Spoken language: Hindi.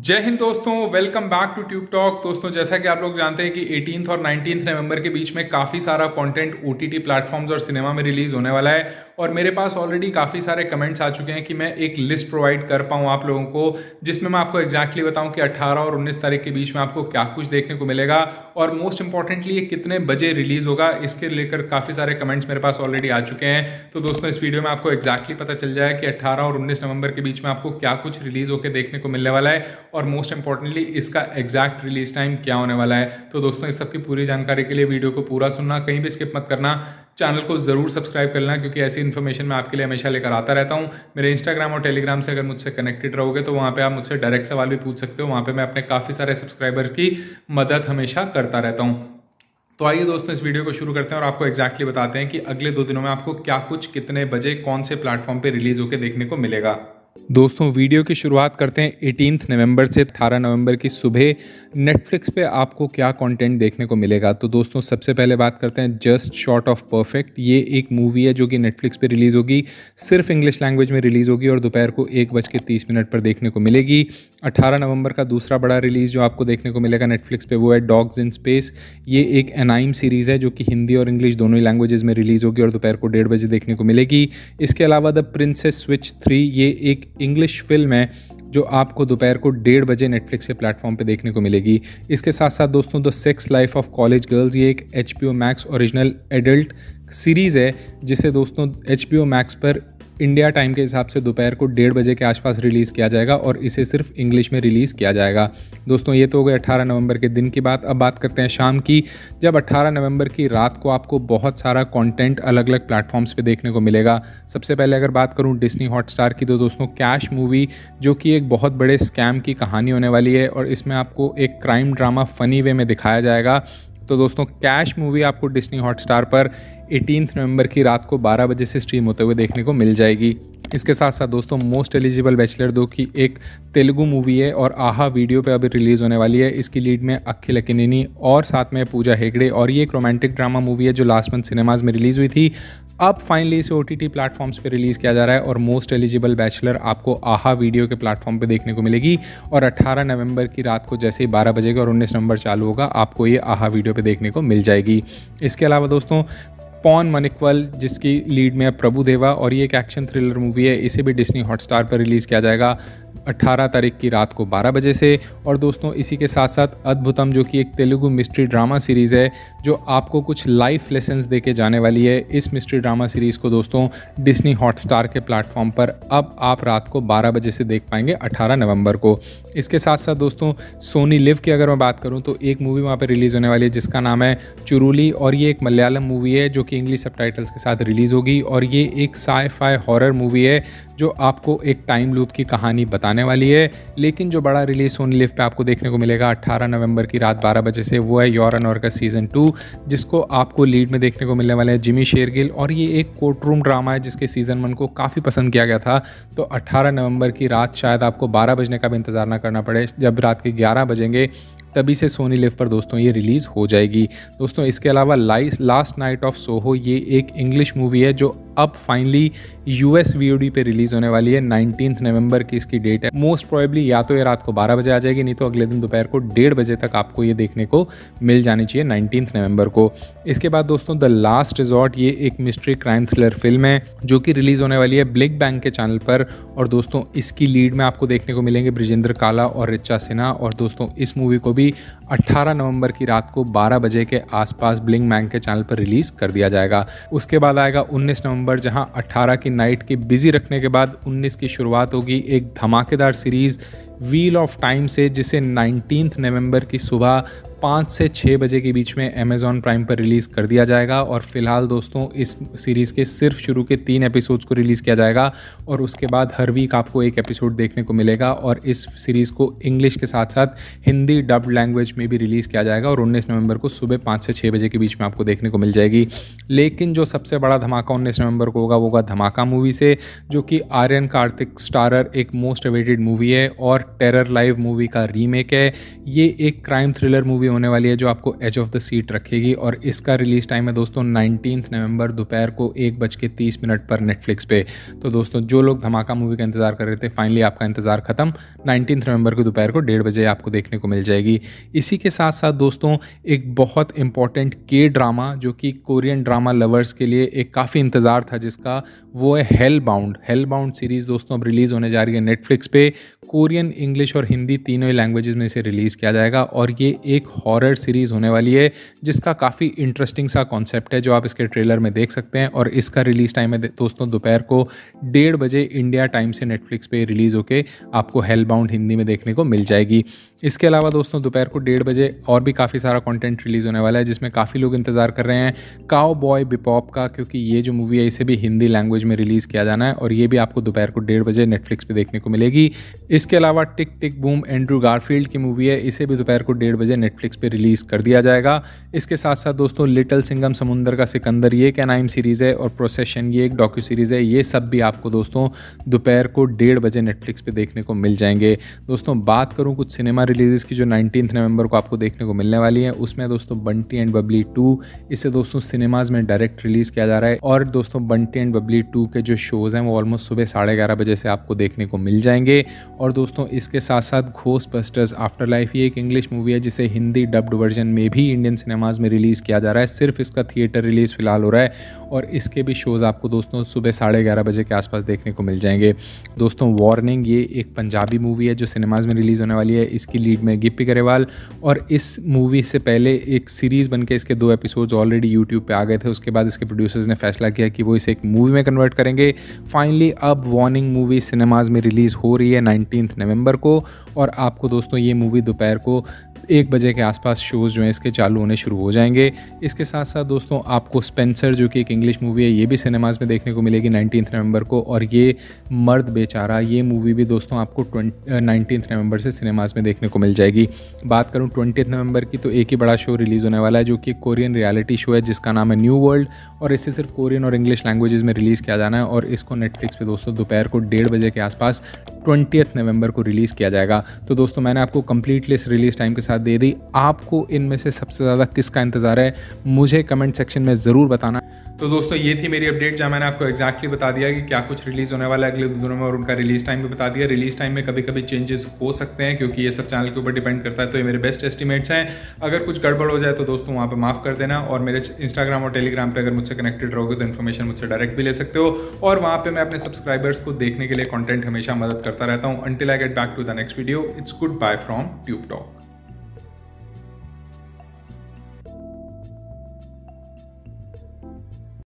जय हिंद दोस्तों welcome back to Tube Talk दोस्तों, जैसा कि आप लोग जानते हैं कि 18th और 19th नवंबर के बीच में काफ़ी सारा कंटेंट ओ टी प्लेटफॉर्म्स और सिनेमा में रिलीज़ होने वाला है और मेरे पास ऑलरेडी काफ़ी सारे कमेंट्स आ चुके हैं कि मैं एक लिस्ट प्रोवाइड कर पाऊँ आप लोगों को, जिसमें मैं आपको एक्जैक्टली बताऊँ कि 18 और 19 तारीख के बीच में आपको क्या कुछ देखने को मिलेगा और मोस्ट इंपॉर्टेंटली ये कितने बजे रिलीज़ होगा, इसके लेकर काफ़ी सारे कमेंट्स मेरे पास ऑलरेडी आ चुके हैं। तो दोस्तों, इस वीडियो में आपको एक्जैक्टली पता चल जाए कि अट्ठारह और उन्नीस नवंबर के बीच में आपको क्या कुछ रिलीज़ होकर देखने को मिलने वाला है और मोस्ट इंपॉर्टेंटली इसका एग्जैक्ट रिलीज़ टाइम क्या होने वाला है? तो दोस्तों, इस सबकी पूरी जानकारी के लिए वीडियो को पूरा सुनना, कहीं भी स्किप मत करना। चैनल को ज़रूर सब्सक्राइब कर लेना, क्योंकि ऐसी इन्फॉर्मेशन मैं आपके लिए हमेशा लेकर आता रहता हूँ। मेरे इंस्टाग्राम और टेलीग्राम से अगर मुझसे कनेक्टेड रहोगे तो वहाँ पे आप मुझसे डायरेक्ट सवाल भी पूछ सकते हो। वहाँ पे मैं अपने काफ़ी सारे सब्सक्राइबर की मदद हमेशा करता रहता हूँ। तो आइए दोस्तों, इस वीडियो को शुरू करते हैं और आपको एक्जैक्टली बताते हैं कि अगले दो दिनों में आपको क्या कुछ, कितने बजे, कौन से प्लेटफॉर्म पे रिलीज़ होकर देखने को मिलेगा। दोस्तों, वीडियो की शुरुआत करते हैं एटीन नवंबर से 18 नवंबर की सुबह। नेटफ्लिक्स पे आपको क्या कंटेंट देखने को मिलेगा? तो दोस्तों, सबसे पहले बात करते हैं जस्ट शॉर्ट ऑफ़ परफेक्ट ये एक मूवी है जो कि नेटफ्लिक्स पे रिलीज़ होगी, सिर्फ़ इंग्लिश लैंग्वेज में रिलीज़ होगी और दोपहर को एक बज के तीस मिनट पर देखने को मिलेगी। 18 नवंबर का दूसरा बड़ा रिलीज़ जो आपको देखने को मिलेगा नेटफ्लिक्स पे, वो है डॉग्स इन स्पेस ये एक एनाइम सीरीज़ है जो कि हिंदी और इंग्लिश दोनों ही लैंग्वेजेज़ में रिलीज़ होगी और दोपहर को डेढ़ बजे देखने को मिलेगी। इसके अलावा द प्रिंसेस स्विच थ्री ये एक इंग्लिश फ़िल्म है, जो आपको दोपहर को डेढ़ बजे नेटफ्लिक्स के प्लेटफॉर्म पे देखने को मिलेगी। इसके साथ साथ दोस्तों the sex life of college girls ये एक H B O Max original adult series है, जिसे दोस्तों एच पी ओ मैक्स पर इंडिया टाइम के हिसाब से दोपहर को डेढ़ बजे के आसपास रिलीज़ किया जाएगा और इसे सिर्फ़ इंग्लिश में रिलीज़ किया जाएगा। दोस्तों, ये तो हो गए अट्ठारह नवंबर के दिन की बात। अब बात करते हैं शाम की। जब अट्ठारह नवंबर की रात को आपको बहुत सारा कंटेंट अलग अलग प्लेटफॉर्म्स पे देखने को मिलेगा। सबसे पहले अगर बात करूँ डिस्नी हॉटस्टार की तो दोस्तों कैश मूवी जो कि एक बहुत बड़े स्कैम की कहानी होने वाली है और इसमें आपको एक क्राइम ड्रामा फ़नी वे में दिखाया जाएगा। तो दोस्तों, कैश मूवी आपको डिस्नी हॉटस्टार पर एटीन नवंबर की रात को 12 बजे से स्ट्रीम होते हुए देखने को मिल जाएगी। इसके साथ साथ दोस्तों मोस्ट एलिजिबल बैचलर दो की एक तेलुगु मूवी है और आहा वीडियो पे अभी रिलीज़ होने वाली है। इसकी लीड में अखिल अकिनिनी और साथ में पूजा हेगड़े और ये एक रोमांटिक ड्रामा मूवी है जो लास्ट मंथ सिनेमाज में रिलीज़ हुई थी। अब फाइनली इसे ओ टी टी प्लेटफॉर्म्स पर रिलीज़ किया जा रहा है और मोस्ट एलिजिबल बैचलर आपको आहा वीडियो के प्लेटफॉर्म पर देखने को मिलेगी और 18 नवंबर की रात को जैसे ही 12 बजे और 19 नवंबर चालू होगा, आपको ये आहा वीडियो पर देखने को मिल जाएगी। इसके अलावा दोस्तों पॉन मनिकवल, जिसकी लीड में है प्रभु देवा, और ये एक एक्शन थ्रिलर मूवी है। इसे भी डिस्नी हॉटस्टार पर रिलीज़ किया जाएगा 18 तारीख की रात को 12 बजे से। और दोस्तों, इसी के साथ साथ अद्भुतम, जो कि एक तेलुगु मिस्ट्री ड्रामा सीरीज़ है, जो आपको कुछ लाइफ लेसन्स दे के जाने वाली है। इस मिस्ट्री ड्रामा सीरीज़ को दोस्तों डिस्नी हॉटस्टार के प्लेटफॉर्म पर अब आप रात को 12 बजे से देख पाएँगे 18 नवंबर को। इसके साथ साथ दोस्तों सोनी लिव की अगर मैं बात करूँ तो एक मूवी वहाँ पर रिलीज़ होने वाली है, जिसका नाम है चुरूली और ये एक मलयालम मूवी है, जो कि इंग्लिश सब के साथ रिलीज़ होगी और ये एक साई फाई हॉरर मूवी है जो आपको एक टाइम लूप की कहानी बताने वाली है। लेकिन जो बड़ा रिलीज़ सोनी लिव पे आपको देखने को मिलेगा 18 नवंबर की रात 12 बजे से, वो है योरन और का सीज़न टू जिसको आपको लीड में देखने को मिलने वाला है जिमी शेरगिल और ये एक कोर्ट रूम ड्रामा है जिसके सीज़न वन को काफ़ी पसंद किया गया था। तो अट्ठारह नवंबर की रात शायद आपको बारह बजने का भी इंतज़ार ना करना पड़े, जब रात के ग्यारह बजेंगे तभी से सोनी लिव पर दोस्तों ये रिलीज़ हो जाएगी। दोस्तों, इसके अलावा लाइस, लास्ट नाइट ऑफ़ सोहो ये एक इंग्लिश मूवी है जो अब फाइनली यूएस वीओडी पे रिलीज़ होने वाली है। नाइनटीन नवंबर की इसकी डेट है। मोस्ट प्रोबेबली या तो ये रात को 12 बजे आ जाएगी, नहीं तो अगले दिन दोपहर को डेढ़ बजे तक आपको ये देखने को मिल जानी चाहिए नाइनटीन नवंबर को। इसके बाद दोस्तों द लास्ट रिजॉर्ट ये एक मिस्ट्री क्राइम थ्रिलर फ़िल्म है, जो कि रिलीज़ होने वाली है ब्लिक बैंक के चैनल पर। और दोस्तों, इसकी लीड में आपको देखने को मिलेंगे ब्रिजेंद्र काला और रिचा सिन्हा और दोस्तों, इस मूवी को भी 18 नवंबर की रात को 12 बजे के आसपास ब्लिंग मैंग के चैनल पर रिलीज़ कर दिया जाएगा। उसके बाद आएगा 19 नवंबर, जहाँ 18 की नाइट की बिज़ी रखने के बाद 19 की शुरुआत होगी। एक धमाकेदार सीरीज़ व्हील ऑफ़ टाइम से, जिसे नाइनटीन नवंबर की सुबह पाँच से छः बजे के बीच में अमेज़ॉन प्राइम पर रिलीज़ कर दिया जाएगा और फ़िलहाल दोस्तों, इस सीरीज़ के सिर्फ़ शुरू के तीन एपिसोड्स को रिलीज़ किया जाएगा और उसके बाद हर वीक आपको एक एपिसोड देखने को मिलेगा और इस सीरीज़ को इंग्लिश के साथ साथ हिंदी डब्ड लैंग्वेज में भी रिलीज़ किया जाएगा और उन्नीस नवंबर को सुबह पाँच से छः बजे के बीच में आपको देखने को मिल जाएगी। लेकिन जो सबसे बड़ा धमाका उन्नीस नवंबर को होगा, वो होगा धमाका मूवी से, जो कि आर्यन कार्तिक स्टारर एक मोस्ट अवेटेड मूवी है और टेरर लाइव मूवी का रीमेक है। ये एक क्राइम थ्रिलर मूवी होने वाली है जो आपको एज ऑफ़ द सीट रखेगी और इसका रिलीज़ टाइम है दोस्तों नाइनटीन नवंबर दोपहर को एक बज के तीस मिनट पर नेटफ्लिक्स पे। तो दोस्तों जो लोग धमाका मूवी का इंतज़ार कर रहे थे फाइनली आपका इंतज़ार खत्म। नाइनटीन नवंबर को दोपहर को डेढ़ बजे आपको देखने को मिल जाएगी। इसी के साथ साथ दोस्तों एक बहुत इंपॉर्टेंट के ड्रामा जो कि कोरियन ड्रामा लवर्स के लिए एक काफ़ी इंतज़ार था जिसका वो है hell bound hell bound series दोस्तों अब रिलीज़ होने जा रही है नेटफ्लिक्स पे। कोरियन, इंग्लिश और हिंदी तीनों ही लैंग्वेजेस में इसे रिलीज़ किया जाएगा और ये एक हॉरर सीरीज़ होने वाली है, जिसका काफ़ी इंटरेस्टिंग सा कॉन्सेप्ट है, जो आप इसके ट्रेलर में देख सकते हैं और इसका रिलीज़ टाइम है दोस्तों दोपहर को डेढ़ बजे इंडिया टाइम से नेटफ्लिक्स पर रिलीज़ होकर आपको हेल बाउंड हिंदी में देखने को मिल जाएगी। इसके अलावा दोस्तों, दोपहर को डेढ़ बजे और भी काफ़ी सारा कंटेंट रिलीज़ होने वाला है, जिसमें काफ़ी लोग इंतज़ार कर रहे हैं काओ बॉय बिपॉप का, क्योंकि ये जो मूवी है, इसे भी हिंदी लैंग्वेज में रिलीज़ किया जाना है और ये भी आपको दोपहर को डेढ़ बजे नेटफ्लिक्स पे देखने को मिलेगी। इसके अलावा tick tick boom Andrew Garfield की मूवी है, इसे भी दोपहर को डेढ़ बजे नेटफ्लिक्स पर रिलीज़ कर दिया जाएगा। इसके साथ साथ दोस्तों लिटल सिंगम समुंदर का सिकंदर, ये कैनाइम सीरीज़ है और प्रोसेशन ये एक डॉक्यू सीरीज़ है, ये सब भी आपको दोस्तों, दोपहर को डेढ़ बजे नेटफ्लिक्स पर देखने को मिल जाएँगे। दोस्तों, बात करूँ कुछ सिनेमा रिलीजेस की जो नाइनटीन नवंबर को आपको देखने को मिलने वाली है। उसमें दोस्तों बंटी एंड बबली टू इसे दोस्तों सिनेमाज में डायरेक्ट रिलीज़ किया जा रहा है। और दोस्तों बंटी एंड बबली टू के जो शोज़ हैं, वो ऑलमोस्ट सुबह साढ़े ग्यारह बजे से आपको देखने को मिल जाएँगे। और दोस्तों इसके साथ साथ घोस बस्टर्स आफ्टर लाइफ ये एक इंग्लिश मूवी है, जिसे हिंदी डब्ड वर्जन में भी इंडियन सिनेमाज में रिलीज़ किया जा रहा है। सिर्फ़ इसका थिएटर रिलीज़ फ़िलहाल हो रहा है। और इसके भी शोज़ आपको दोस्तों सुबह साढ़े ग्यारह बजे के आसपास देखने को मिल जाएँगे। दोस्तों वार्निंग ये एक पंजाबी मूवी है, जो सिनेमाज में रिलीज़ होने वाली है। इसकी लीड में गिप्पी गरेवाल और इस मूवी से पहले एक सीरीज़ बन के इसके दो एपिसोड्स ऑलरेडी यूट्यूब पे आ गए थे। उसके बाद इसके प्रोड्यूसर्स ने फैसला किया कि वो इसे एक मूवी में कन्वर्ट करेंगे। फाइनली अब वार्निंग मूवी सिनेमाज में रिलीज़ हो रही है नाइनटीन नवंबर को। और आपको दोस्तों, ये मूवी दोपहर को एक बजे के आसपास शोज़ जो हैं इसके चालू होने शुरू हो जाएँगे। इसके साथ साथ दोस्तों, आपको स्पेंसर जो कि एक इंग्लिश मूवी है, ये भी सिनेमाज में देखने को मिलेगी नाइनटीन नवंबर को। और ये मर्द बेचारा, ये मूवी भी दोस्तों आपको नाइनटीन नवंबर से सिनेमाज में देखने को मिल जाएगी। बात करूँ ट्वेंटी नवंबर की तो एक ही बड़ा शो रिलीज़ होने वाला है, जो कि कोरियन रियलिटी शो है, जिसका नाम है न्यू वर्ल्ड और इसे सिर्फ़ कोरियन और इंग्लिश लैंग्वेजेस में रिलीज़ किया जाना है। और इसको नेटफ्लिक्स पे दोस्तों, दोपहर को डेढ़ बजे के आसपास ट्वेंटी नवंबर को रिलीज़ किया जाएगा। तो दोस्तों, मैंने आपको कंप्लीट लिस्ट रिलीज़ टाइम के साथ दे दी। आपको इनमें से सबसे ज़्यादा किसका इंतज़ार है, मुझे कमेंट सेक्शन में ज़रूर बताना। तो दोस्तों, ये थी मेरी अपडेट जहाँ मैंने आपको एक्जैक्टली बता दिया कि क्या कुछ रिलीज़ होने वाला है अगले दिनों में और उनका रिलीज़ टाइम भी बता दिया। रिलीज़ टाइम में कभी कभी चेंजेस हो सकते हैं क्योंकि ये सब चैनल के ऊपर डिपेंड करता है तो ये मेरे बेस्ट एस्टिमेट्स हैं। अगर कुछ गड़बड़ हो जाए तो दोस्तों, वहाँ पर माफ़ कर देना और मेरे इंस्टाग्राम और टेलीग्राम पर अगर मुझसे कनेक्टेड रहोगे तो इन्फॉर्मेशन मुझसे डायरेक्ट भी ले सकते हो। और वहाँ पर मैं अपने सब्सक्राइबर्स को देखने के लिए कॉन्टेंट हमेशा मदद करता रहता हूँ। Until I get back to the next video it's goodbye from Tube Talk